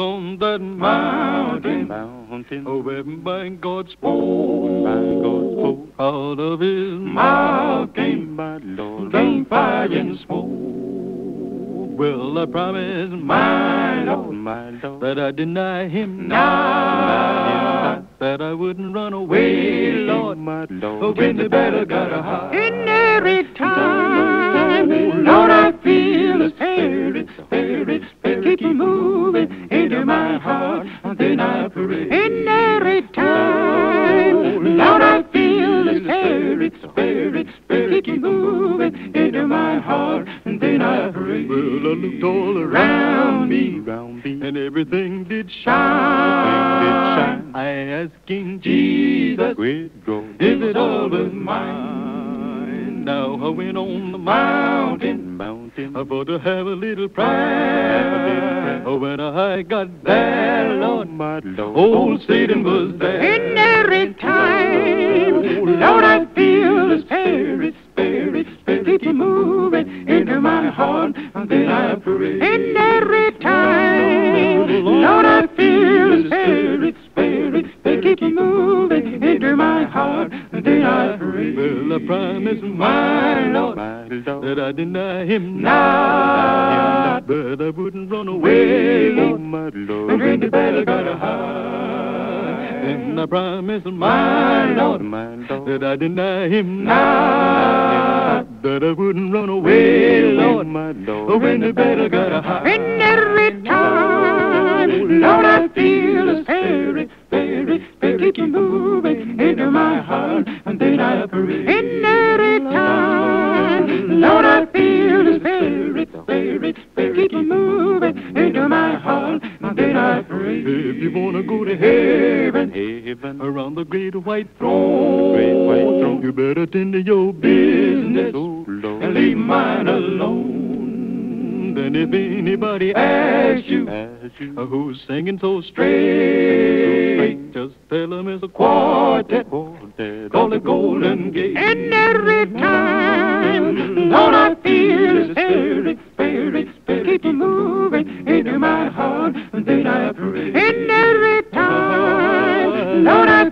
on that mountain, mountain, oh, where by God by spoke, God spoke, out of his mouth came my Lord, came fire and smoke. Well, I promised my Lord my Lord, that I deny him not, that I wouldn't run away, Lord. my Lord, when the battle got a high. In every time, Lord, I feel In every time, Lord, I feel the spirit, spirit, spirit keep moving into my heart. And then I pray. Well, I looked all around me, round me, and everything did shine. shine. I asked King Jesus, gold, is it all was mine? Now I went on the mountain mountain, for to have a little prayer. Oh, when I got there, oh, Lord, my Lord, old Satan was there. In every time, Lord, I feel the spirit, spirit, spirit keep moving into my heart. And then I pray. My heart. I pray. Well, I promised my Lord my Lord, that I deny him Not. not, but I wouldn't run away, Lord. my And Lord, when the battle got a high, and I promised my Lord my Lord, that I deny him not, that I wouldn't run away, oh, Lord. my Oh, Lord, when the battle got a high, In every time, Lord, I feel spirit, spirit, if you wanna go to heaven, heaven, around the great white throne, Great white throne. you better tend to your business oh Lord, and leave mine alone. Then if anybody asks you as you uh, who's singing so straight, just tell them it's a quartet quartet, called the Golden Gate. And every time, Lord, I And every time, Lord, I